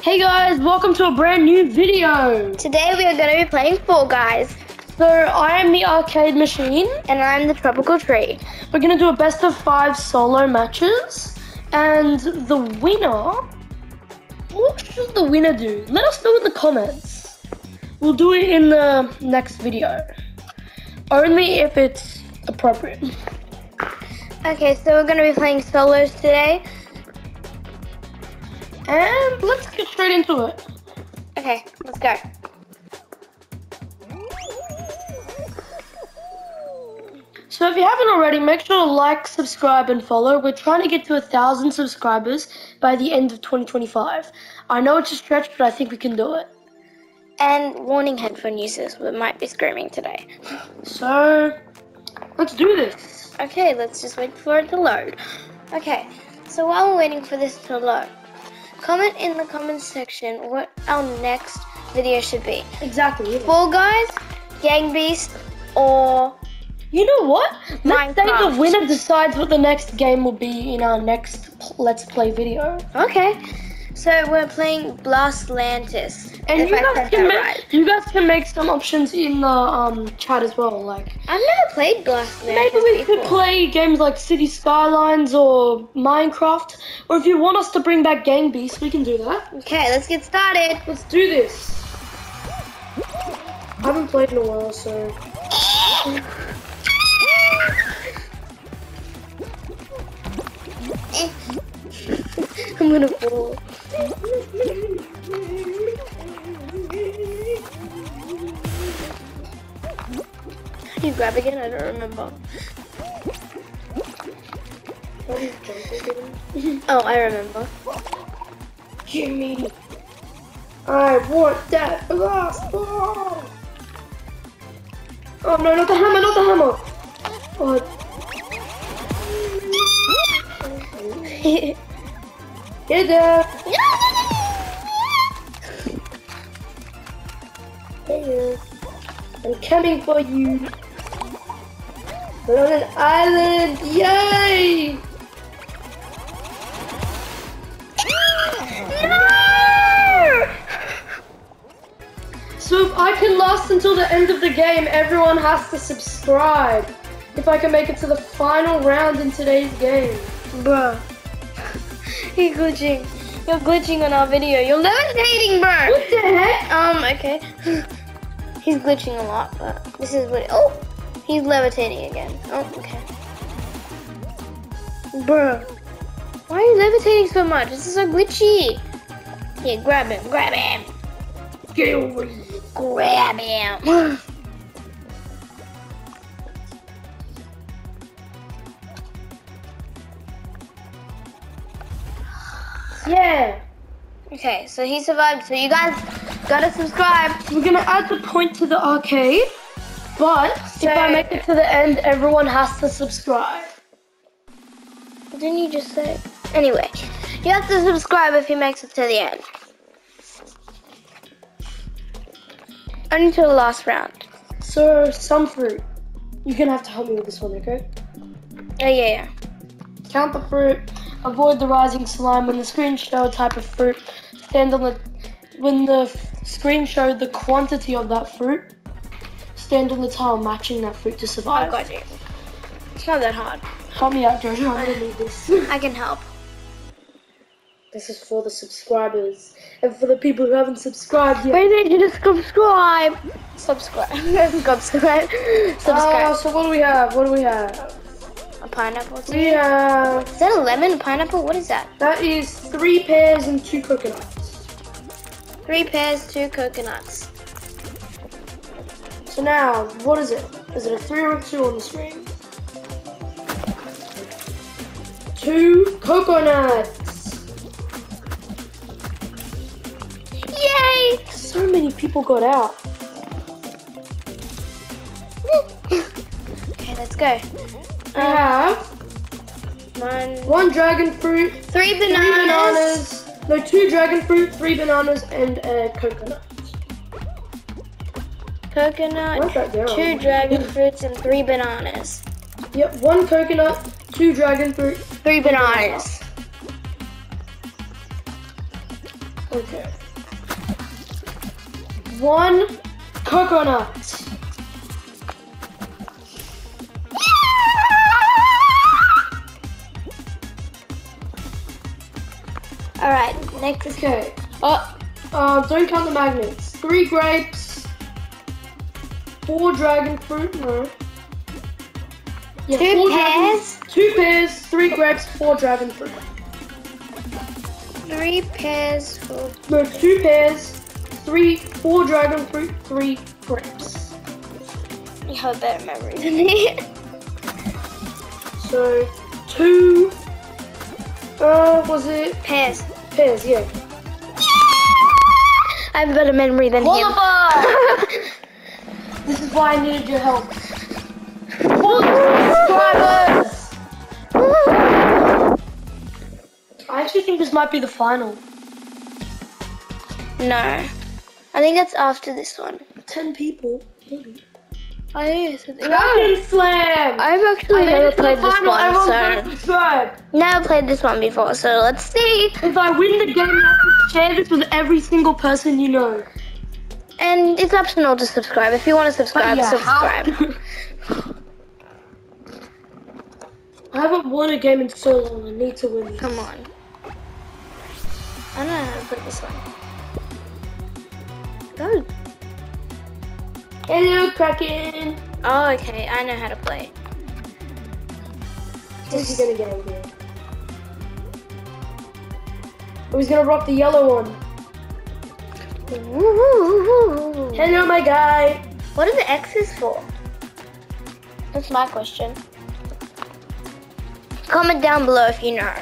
Hey guys, welcome to a brand new video. Today we are going to be playing Fall Guys, So I am the arcade machine. and I'm the tropical tree. We're gonna do a best of five solo matches, and the winner. What should the winner do? Let us know in the comments. We'll do it in the next video. Only if it's appropriate. Okay, so we're going to be playing solos today. And let's get straight into it. Okay, let's go. So if you haven't already, make sure to like, subscribe, and follow. We're trying to get to a thousand subscribers by the end of 2025. I know it's a stretch, but I think we can do it. And warning headphone users, we might be screaming today. So let's do this. Okay, let's just wait for it to load. Okay, so while we're waiting for this to load, comment in the comments section what our next video should be. Exactly. Fall Guys, Gang Beast, or You know what? Let's say the winner decides what the next game will be in our next Let's Play video. okay. So we're playing Blastlantis. And if you I guys can make right. you guys can make some options in the um chat as well. Like I've never played Blastlantis maybe we could play games like City Skylines or Minecraft. Or if you want us to bring back Gang Beast, we can do that. Okay, let's get started. Let's do this. I haven't played in a while, so I'm gonna fall. Grab again? I don't remember. Oh, I remember. Jimmy, I want that blast ball. Oh no, not the hammer, not the hammer. Oh, get there. Hey, I'm coming for you. We're on an island, yay! no! So if I can last until the end of the game, everyone has to subscribe. If I can make it to the final round in today's game. Bruh. You're glitching. You're glitching on our video. You're levitating, bro. What the heck? Um, okay. He's glitching a lot, but this is what. Oh, he's levitating again. Oh, okay. Bruh. Why are you levitating so much? This is so glitchy. Yeah, grab him, grab him, Get over here. grab him. Yeah. okay, so he survived. So you guys gotta subscribe. We're gonna add the point to the arcade, but if I make it to the end, everyone has to subscribe. Didn't you just say? Anyway, you have to subscribe if he makes it to the end. Only to the last round. So some fruit. You're gonna have to help me with this one, okay? Oh yeah, yeah. Count the fruit. Avoid the rising slime. When the screen show a type of fruit, stand on the. When the screen showed the quantity of that fruit, stand on the tile matching that fruit to survive. I got you. It's not that hard. Help me out, Jojo. I'm gonna need this. I can help. this is for the subscribers and for the people who haven't subscribed yet. Wait, need you to subscribe. Subscribe. subscribe. Uh, Subscribe. so what do we have? What do we have? a pineapple. We have Is that a lemon? A pineapple? What is that? that is three pears and two coconuts. Three pears, two coconuts. So now, what is it? Is it a three or a two on the screen? Two coconuts. Yay! So many people got out. Okay, let's go. I um, have One, one dragon fruit, three three bananas. bananas. No, two dragon fruit, three bananas, and a coconut. Coconut, two dragon fruits, and three bananas. Yep, one coconut, two dragon fruit. Three bananas. Okay. One coconut. All right, next is Okay. Uh, uh, don't count the magnets. Three grapes. Four dragon fruit. No. Yeah, Two four pears. Dragons, two pears. Three grapes. Four dragon fruit. three pairs for No, two pears. Three, four dragon fruit. Three grapes. you have a better memory than me. So two. Uh, was it Pairs. pears? Yeah. yeah! I have a better memory than him. This is why I needed your help. Subscribers. I actually think this might be the final. no, I think that's after this one. Ten people. Maybe. I think it's Dragon Slam. I've actually I never played this one, so never played this one before. So let's see. If I win the game, I have to share this with every single person you know. And it's optional to subscribe. If you want to subscribe, yeah, subscribe. I haven't won a game in so long. I need to win. this. Come on. I don't know how to put this one. Oh. Hello, Kraken. Oh, okay. I know how to play. Who's he gonna get over here? He's gonna rock the yellow one. Hello, my guy. What are the X's for? That's my question. Comment down below if you know.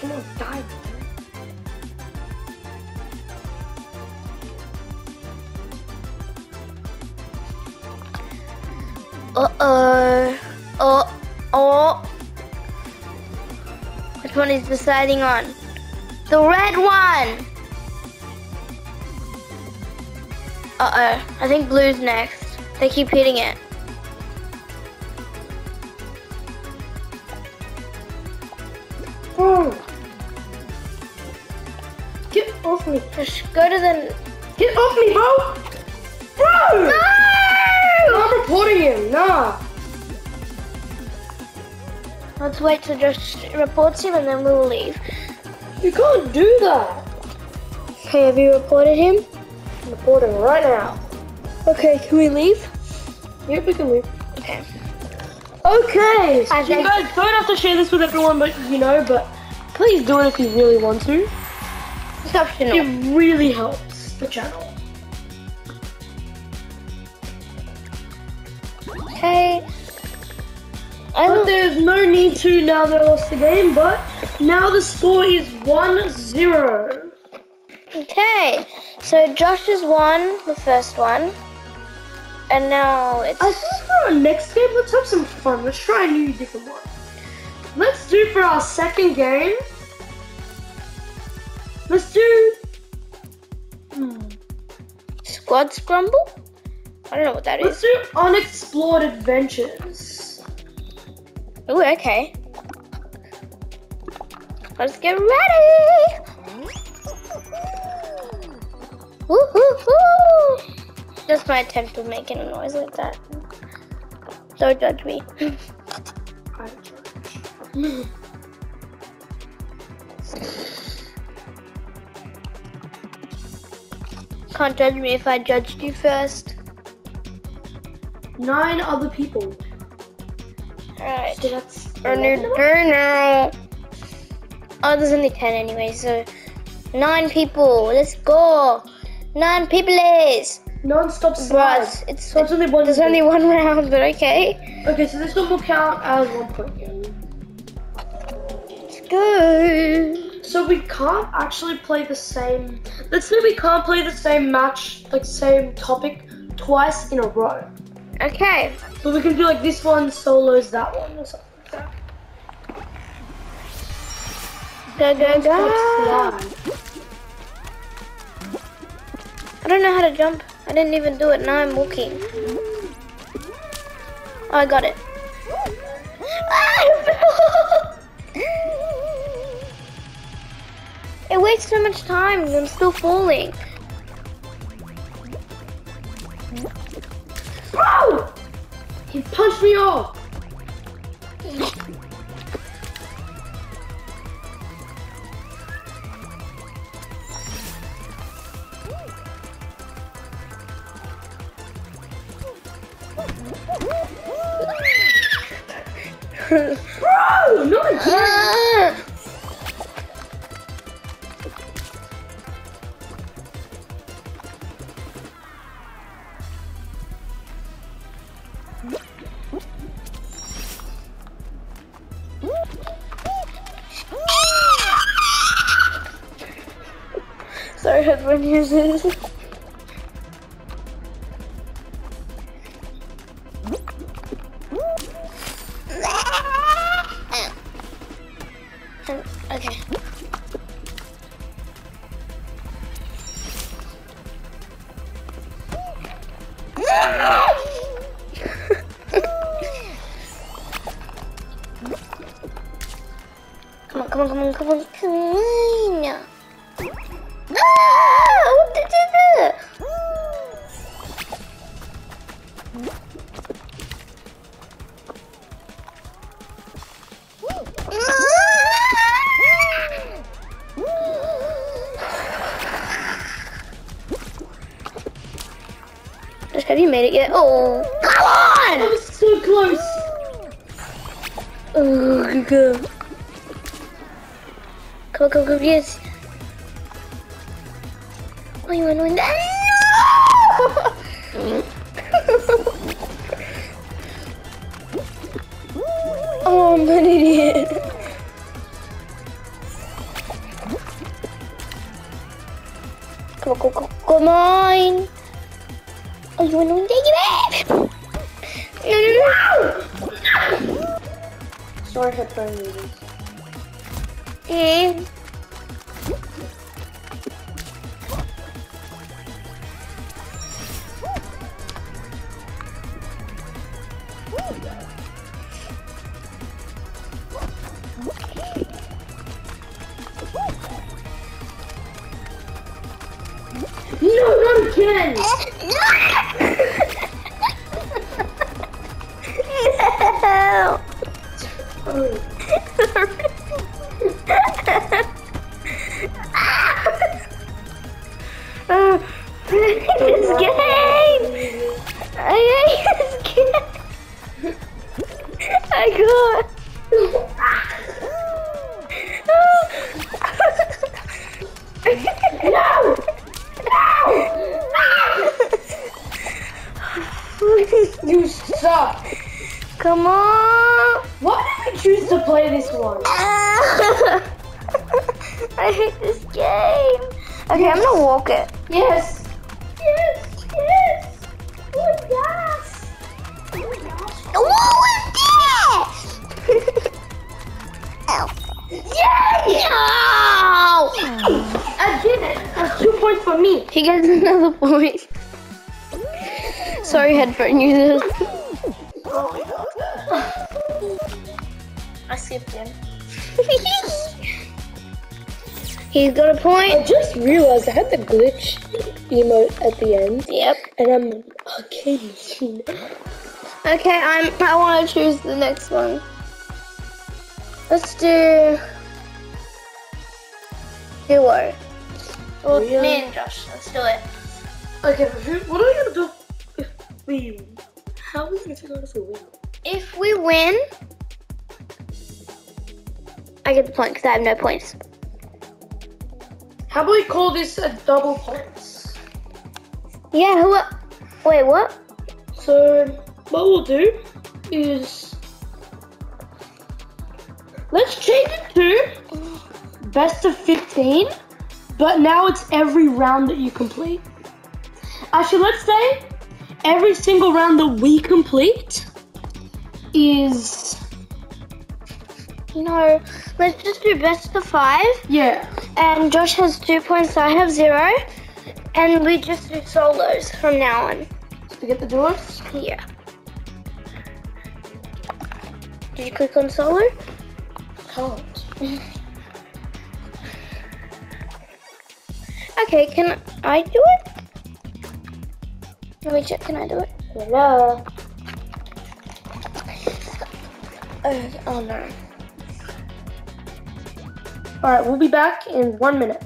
Come on, die. Uh oh. Oh. Oh. Which one is deciding on? The red one! Uh oh. I think blue's next. They keep hitting it. Oh. Get off me. Just go to the. Get off me, bro. Bro. No! I'm reporting him. Nah. Let's wait till Josh reports him and then we'll leave. You can't do that. Okay, have you reported him? I'm reporting right now. Okay, can we leave? Yep, we can leave. Okay. Okay. I you guys don't have to share this with everyone, but you know, but please do it if you really want to. It's optional. It really helps the channel. But there's no need to now they lost the game, but now the score is 1-0. Okay. So Josh has won the first one. And now it's I think for our next game, let's have some fun. Let's try a new different one. Let's do for our second game. Let's do. Hmm. Squad Scrumble? I don't know what that Let's is. do unexplored adventures. Oh, okay. Let's get ready! Woo-hoo-hoo! Just my attempt of making a noise like that. Don't judge me. Can't judge me if I judged you first. Nine other people. Alright. So that's. Our new. Oh, there's only 10 anyway, so. Nine people. Let's go. Nine people is. Non-stop slide. But it's, So it's only one. there's only one round, but okay. Okay, so this one will count as one point. Let's go. So we can't actually play the same. Let's say we can't play the same match, like same topic, twice in a row. Okay. But we can do like this one solos that one or something like that. Go, go, go. Slide. I don't know how to jump. I didn't even do it. Now I'm walking. Oh, I got it. waste so much time. I'm still falling. He Sorry, headphone users. Oh, come I on! was so close. Oh, good girl. Come on, come on, come on, yes. Oh, you want to win that? Sorry, headphone users. Eh. Come on. Why did we choose to play this one? I hate this game. Okay, I'm gonna walk it. Yes. Yes. Yes. Oh, yes. What was that? Ow. Yeah. No! I did it. That's two points for me. He gets another point. Sorry, headphone users. He's got a point. I just realized I had the glitch emote at the end, Yep. and I'm an arcade machine. Okay, I'm. I want to choose the next one. Let's do duo. Well, Really? me and Josh. Let's do it. Okay, who, what are we gonna do if we win? How are we gonna figure out if we win? If we win, I get the point because I have no points. How about we call this a double points? Yeah. Who? Wait. What? So what we'll do is let's change it to best of 15, but now it's every round that you complete. Actually, let's say every single round that we complete is No. Let's just do best of five. yeah. And Josh has two points. I have zero. And we just do solos from now on. To get the doors. Yeah. Did you click on solo? Can't. Okay, can I do it? Let me check. Can I do it? Hello. Oh, oh no. All right, we'll be back in one minute.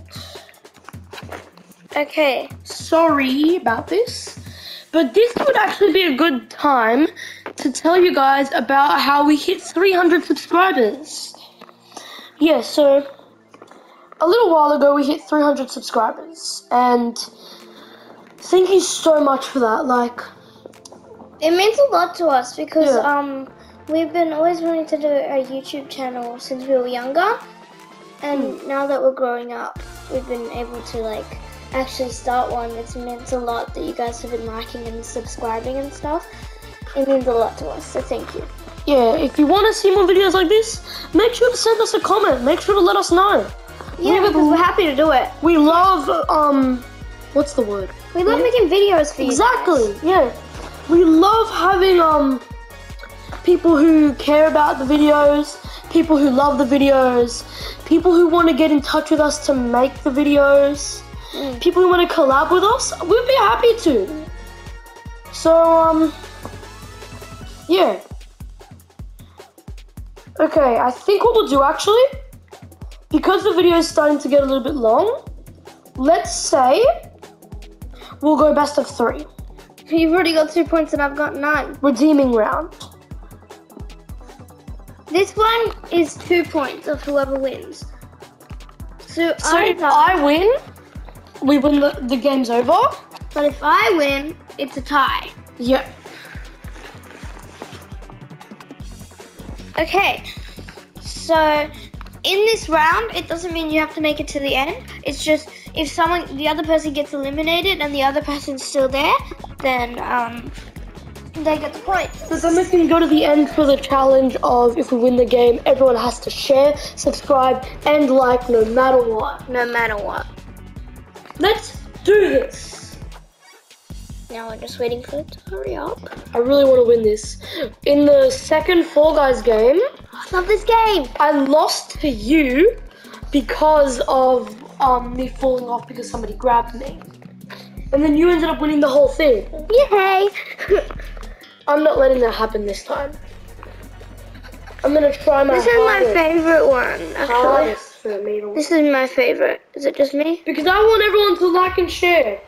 Okay. Sorry about this, but this would actually be a good time to tell you guys about how we hit 300 subscribers. Yeah, so a little while ago we hit 300 subscribers, and thank you so much for that. Like, It means a lot to us because Yeah. um we've been always wanting to do a YouTube channel since we were younger, and now that we're growing up, we've been able to like actually start one. It's meant a lot that you guys have been liking and subscribing and stuff. It means a lot to us, so thank you. yeah, if you want to see more videos like this, make sure to send us a comment. Make sure to let us know. Yeah, we, because we're happy to do it. We love um, what's the word? We love Yeah. making videos for you. Exactly. guys. Yeah. We love having um people who care about the videos, people who love the videos, people who want to get in touch with us to make the videos, Mm. people who want to collab with us. We'd be happy to. So um yeah. Okay, I think what we'll do actually, because the video is starting to get a little bit long, let's say we'll go best of three. You've already got two points and I've got nine. redeeming round. This one is two points of whoever wins. So, So I if I win, we win the, the game's over. but if I win, it's a tie. Yeah. Okay. So in this round, it doesn't mean you have to make it to the end. It's just if someone, the other person gets eliminated and the other person's still there, then um, they get the point. Then we can go to the end for the challenge of if we win the game, everyone has to share, subscribe, and like no matter what. No matter what. Let's do this. Now we're just waiting for it to hurry up. I really want to win this. In the second Fall Guys game, I love this game. I lost to you because of um, me falling off because somebody grabbed me. And then you ended up winning the whole thing. Yay! I'm not letting that happen this time. I'm gonna try my this is my favorite one, actually. hardest for me to This is my favorite. Is it just me? because I want everyone to like and share.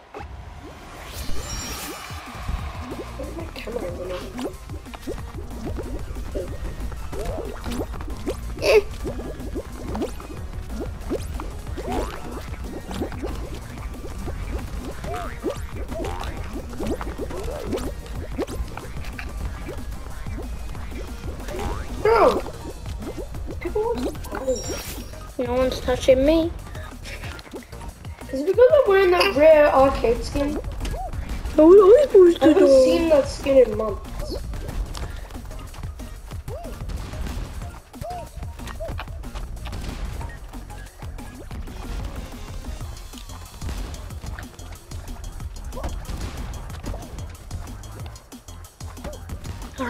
Touching me. Is it because I'm wearing that rare arcade skin? How are we supposed I haven't seen that skin in months.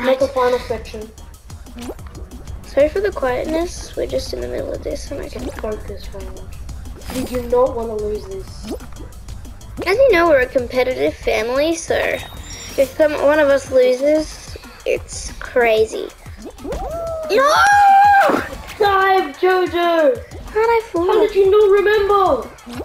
Make a final section. Sorry for the quietness. We're just in the middle of this, and I can. Focus round. We do not want to lose this. As you know, we're a competitive family, so if some one of us loses, it's crazy. No! Dive, Jojo! How did I How did you not remember?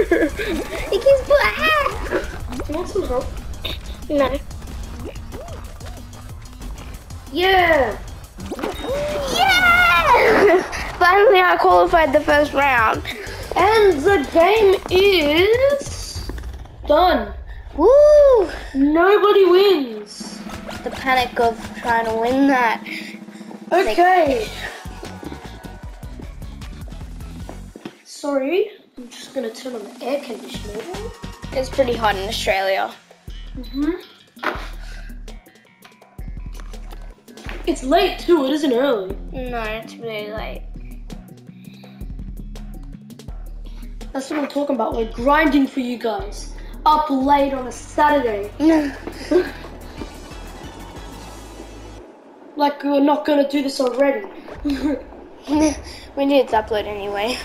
He keeps put ah! Do you want some help? No. Yeah! Yeah! Finally, I qualified the first round. And the game is done. Woo! Nobody wins. The panic of trying to win that. Okay. Sorry, I'm just gonna turn on the air conditioner. It's pretty hot in Australia. Mm-hmm. It's late too, it isn't early. No, it's really late. That's what I'm talking about. We're grinding for you guys. Up late on a Saturday. like we're not gonna do this already. we need to upload anyway.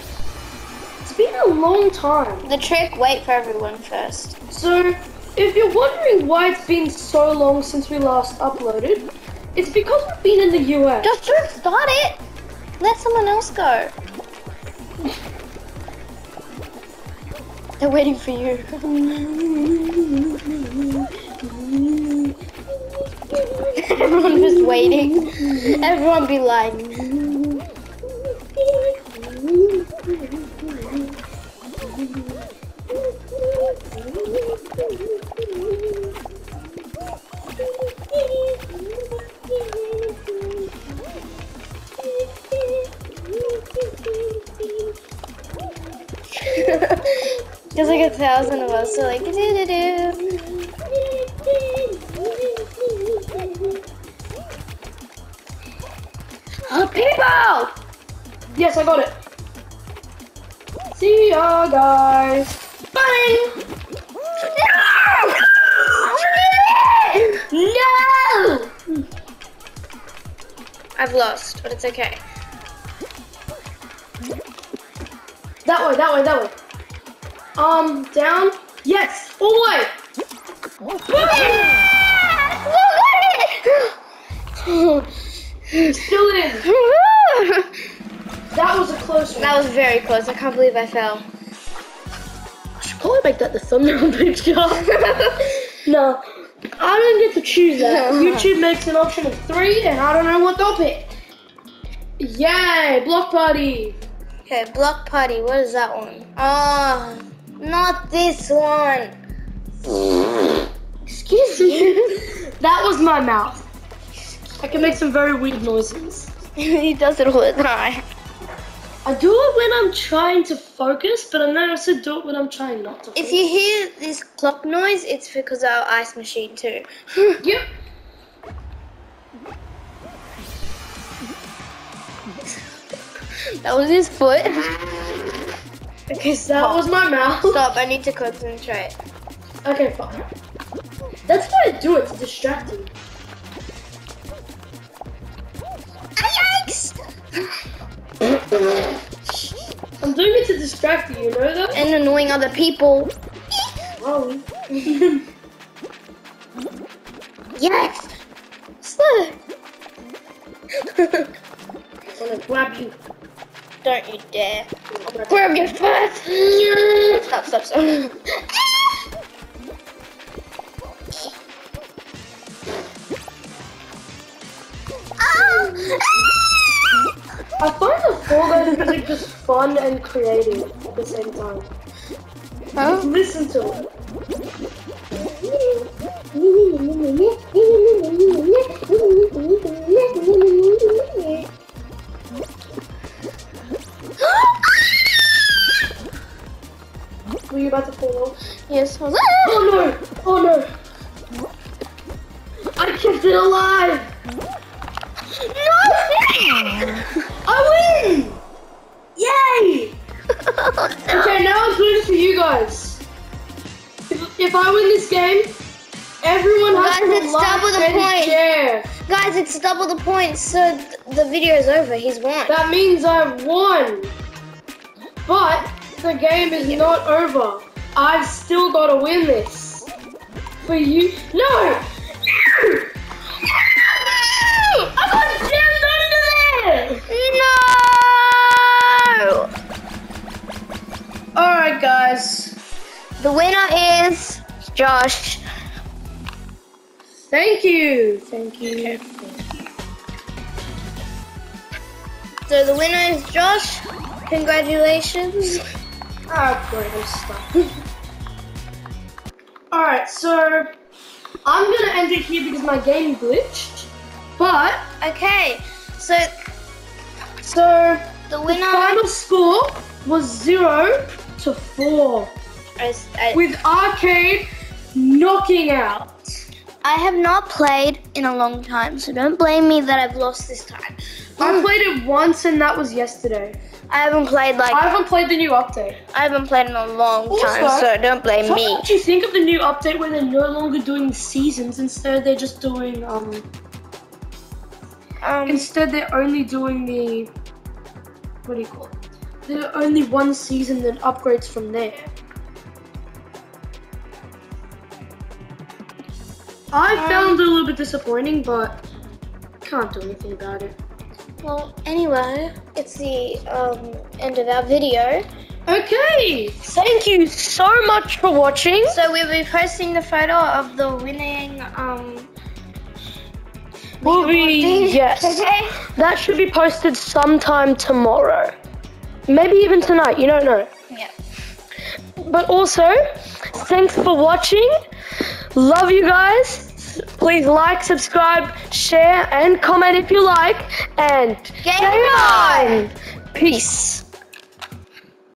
It's been a long time. The trick, wait for everyone first. So, if you're wondering why it's been so long since we last uploaded, it's because we've been in the US. Just don't start it. Let someone else go. They're waiting for you. Everyone was waiting. Everyone be like, there's like a thousand of us. So like, do do do. Oh, uh, people! Yes, I got it. See ya, guys. Bye. I've lost, but it's okay. That way, that way, that way. Um, down. Yes, all way. Still in. That was a close one. that was very close. I can't believe I fell. I should probably make that the thumbnail picture. no, I don't get to choose that. YouTube makes an option of three, and I don't know what they'll pick. Yay, block party. Okay, block party. What is that one? Oh, not this one. Excuse me. that was my mouth. I can make some very weird noises. he does it all the time. I do it when I'm trying to focus, but I then also do it when I'm trying not to. If you hear this clock noise, it's because our ice machine too. Yep. that was his foot. Okay, so that was my mouth. Stop, I need to concentrate. Okay, fine. That's why I do it to distract you. Yikes! I'm doing it to distract you, you know that? And annoying other people. Oh. Yes! Slow! I'm gonna grab you. Don't you dare. I'm gonna Grab your foot! Stop, stop, stop. Ah! Ah! I find the Fall Guys music just fun and creative at the same time. Huh? Listen to it. Were you about to fall off? yes. Oh! Oh no! Guys. If, if I win this game, everyone has Guys, to it's like double the point. share. Guys, it's double the points, so th- the video is over. He's won. That means I've won. But the game is not over. I've still got to win this. For you. No! Alright, guys. The winner is Josh. Thank you. Thank you. So the winner is Josh. Congratulations. Oh, great, I'm. Alright, so I'm gonna end it here because my game glitched. But, Okay, so so the the winner final score was 0 to 4. is. I, With Arcade knocking out. I have not played in a long time, so don't blame me that I've lost this time. I played it once and that was yesterday. I haven't played like I haven't played the new update. I haven't played in a long time, so don't blame me. What do you think of the new update where they're no longer doing seasons, instead they're just doing um Um, Instead, they're only doing the what do you call it? They're only one season that upgrades from there. I Um, found it a little bit disappointing, but can't do anything about it. well, anyway, it's the um, end of our video. Okay, thank you so much for watching. So we'll be posting the photo of the winning um. Will be yes. That should be posted sometime tomorrow. Maybe even tonight, you don't know. Yeah. But also, thanks for watching. Love you guys. Please like, subscribe, share, and comment if you like. And Game game on! on! Peace.